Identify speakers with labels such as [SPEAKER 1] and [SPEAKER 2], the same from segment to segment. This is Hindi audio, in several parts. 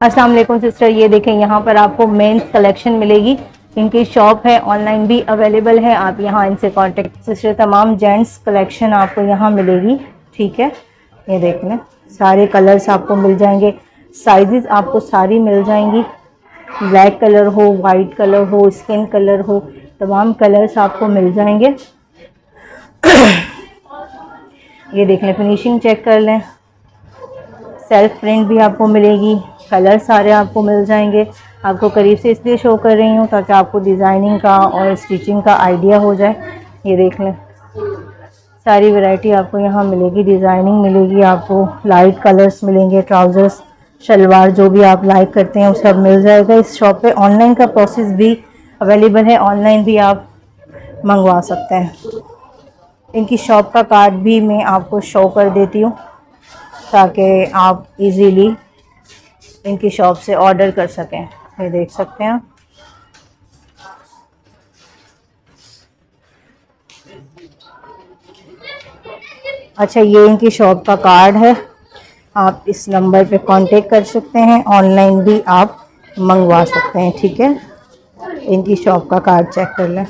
[SPEAKER 1] वालेकुम सिस्टर। ये देखें, यहाँ पर आपको मेंस कलेक्शन मिलेगी। इनकी शॉप है, ऑनलाइन भी अवेलेबल है। आप यहाँ इनसे कांटेक्ट, सिस्टर, तमाम जेंट्स कलेक्शन आपको यहाँ मिलेगी। ठीक है? ये देख लें, सारे कलर्स आपको मिल जाएँगे। साइजेस आपको सारी मिल जाएँगी। ब्लैक कलर हो, वाइट कलर हो, स्किन कलर हो, तमाम कलर्स आपको मिल जाएँगे। ये देख लें, फिनिशिंग चेक कर लें। सेल्फ प्रिंट भी आपको मिलेगी। कलर सारे आपको मिल जाएँगे। आपको करीब से इसलिए शो कर रही हूँ ताकि आपको डिज़ाइनिंग का और स्टिचिंग का आइडिया हो जाए। ये देख लें। सारी वैरायटी आपको यहाँ मिलेगी डिज़ाइनिंग मिलेगी, आपको लाइट कलर्स मिलेंगे ट्राउज़र्स शलवार जो भी आप लाइक करते हैं, वो सब मिल जाएगा। इस शॉप पे ऑनलाइन का प्रोसेस भी अवेलेबल है। ऑनलाइन भी आप मंगवा सकते हैं। इनकी शॉप का कार्ड भी मैं आपको शो कर देती हूँ ताकि आप इजीली इनकी शॉप से ऑर्डर कर सकें। ये देख सकते हैं अच्छा ये इनकी शॉप का कार्ड है। आप इस नंबर पे कांटेक्ट कर सकते हैं। ऑनलाइन भी आप मंगवा सकते हैं, ठीक है? इनकी शॉप का कार्ड चेक कर लें।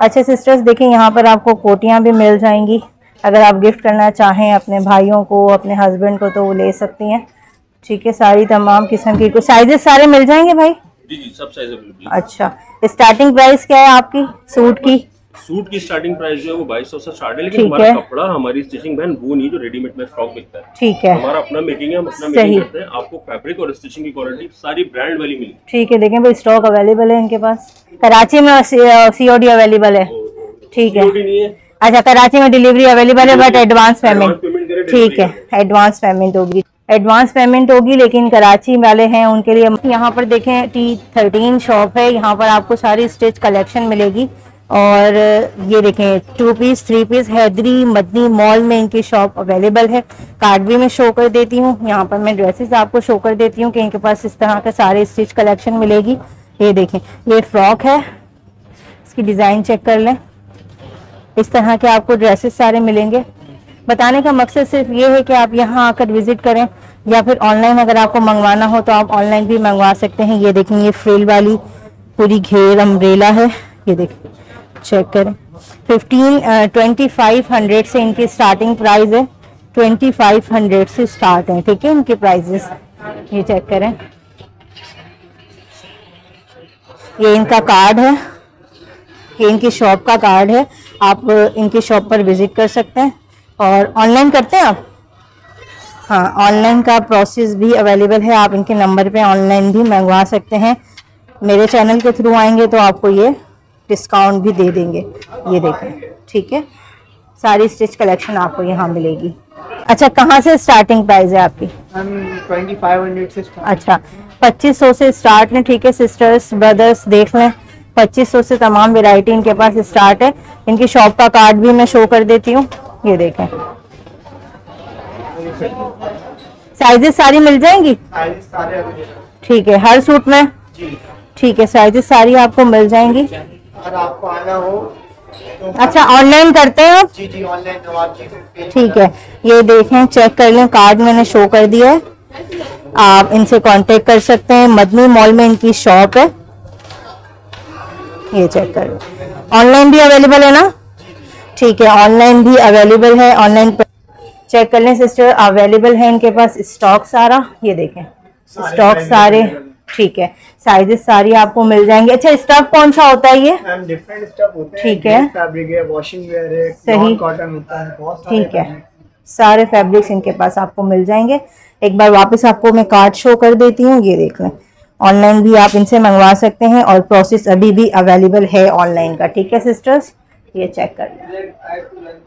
[SPEAKER 1] अच्छा सिस्टर्स देखें यहाँ पर आपको कोटियाँ भी मिल जाएँगी। अगर आप गिफ्ट करना चाहें अपने भाइयों को, अपने हस्बैंड को तो वो ले सकती हैं। ठीक है सारी तमाम किस्म की साइजेस सारे मिल जाएँगे भाई?
[SPEAKER 2] जी जी सब साइज़ अवेलेबल
[SPEAKER 1] अच्छा स्टार्टिंग प्राइस क्या है आपकी सूट की?
[SPEAKER 2] सूट की स्टार्टिंग प्राइस जो है वो बाईस सौ से स्टार्ट है लेकिन हमारा कपड़ा हमारी स्टिचिंग बहन वो नहीं जो रेडीमेड में स्टॉक बिकता है।
[SPEAKER 1] ठीक है।
[SPEAKER 2] हमारा अपना मेकिंग है हम अपना मेकिंग करते हैं। आपको फैब्रिक और स्टिचिंग की क्वालिटी सारी ब्रांड वाली मिली।
[SPEAKER 1] ठीक है देखें भाई स्टॉक अवेलेबल है इनके पास। कराची में सी ओ डी अवेलेबल है। ठीक है। अच्छा कराची में डिलीवरी अवेलेबल है बट एडवांस पेमेंट ठीक है एडवांस पेमेंट होगी। एडवांस पेमेंट होगी, लेकिन कराची वाले हैं उनके लिए। यहाँ पर देखें टी थर्टीन शॉप है, यहाँ पर आपको सारी स्टिच कलेक्शन मिलेगी। और ये देखें two piece three piece Haidari Madni mall में इनकी शॉप अवेलेबल है। कार्ड भी मैं शो कर देती हूँ। यहाँ पर मैं ड्रेसेस आपको शो कर देती हूँ कि इनके पास इस तरह के सारे स्टिच कलेक्शन मिलेगी। ये देखें, ये फ्रॉक है। इसकी डिज़ाइन चेक कर लें। इस तरह के आपको ड्रेसेस सारे मिलेंगे। बताने का मकसद सिर्फ़ ये है कि आप यहाँ आकर विज़िट करें, या फिर ऑनलाइन अगर आपको मंगवाना हो तो आप ऑनलाइन भी मंगवा सकते हैं। ये देखें, ये फ्रिल वाली पूरी घेर अम्ब्रेला है। ये देखें चेक करें। फिफ्टीन ट्वेंटी फाइव हंड्रेड से इनकी स्टार्टिंग प्राइस है। ट्वेंटी फाइव हंड्रेड से स्टार्ट है, ठीक है? इनके प्राइजेस ये चेक करें। ये इनका कार्ड है। ये इनकी शॉप का कार्ड है। आप इनकी शॉप पर विज़िट कर सकते हैं। और ऑनलाइन करते हैं आप? हाँ ऑनलाइन का प्रोसेस भी अवेलेबल है। आप इनके नंबर पे ऑनलाइन भी मंगवा सकते हैं। मेरे चैनल के थ्रू आएँगे तो आपको ये डिस्काउंट भी दे देंगे। ये देखें ठीक है? सारी स्टिच कलेक्शन आपको यहाँ मिलेगी। अच्छा कहाँ से स्टार्टिंग प्राइस है आपकी?
[SPEAKER 3] हम 2500 से स्टार्ट
[SPEAKER 1] अच्छा 2500 से स्टार्ट है ठीक है सिस्टर्स ब्रदर्स देख लें। 2500 से तमाम वैरायटी इनके पास स्टार्ट है। इनकी शॉप का कार्ड भी मैं शो कर देती हूँ। ये देखें। साइजेस सारी मिल जाएँगी? ठीक है हर सूट में? ठीक है साइजेस सारी आपको मिल जाएँगी।
[SPEAKER 3] अगर आपको आना हो तो
[SPEAKER 1] अच्छा ऑनलाइन करते हैं आप?
[SPEAKER 3] जी जी ऑनलाइन
[SPEAKER 1] ठीक है ये देखें चेक कर लें कार्ड मैंने शो कर दिया है। आप इनसे कांटेक्ट कर सकते हैं मदनी मॉल में इनकी शॉप है। ये चेक कर ऑनलाइन भी अवेलेबल है ना? ठीक है ऑनलाइन भी अवेलेबल है ऑनलाइन चेक कर लें सिस्टर अवेलेबल है इनके पास स्टॉक सारा ये देखें। स्टॉक सारे ठीक है साइजेस सारी आपको मिल जाएँगे। अच्छा स्टॉक कौन सा होता है ये?
[SPEAKER 3] डिफरेंट स्टफ़ होते हैं।
[SPEAKER 1] ठीक है।
[SPEAKER 3] फैब्रिक है वॉशिंग वेयर है
[SPEAKER 1] सही।
[SPEAKER 3] कॉटन होता है बहुत
[SPEAKER 1] ठीक है। सारे फैब्रिक्स इनके पास आपको मिल जाएँगे। एक बार वापस आपको मैं कार्ड शो कर देती हूँ ये देख लें। ऑनलाइन भी आप इनसे मंगवा सकते हैं और प्रोसेस अभी भी अवेलेबल है ऑनलाइन का। ठीक है सिस्टर्स ये चेक कर लें।